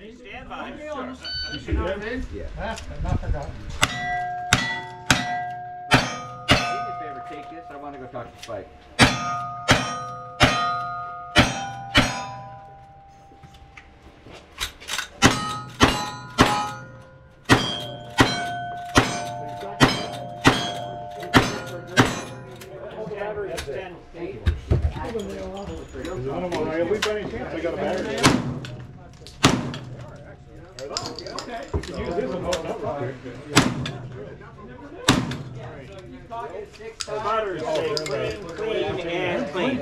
ready. Stand by. You should have. Yeah. Ah, I've not forgotten. Do me a take this. I want to go talk to Spike. Extend. Is it one of my, we by any chance, I got a battery. We could use this and not- not rock. The butters say clean, clean, and clean.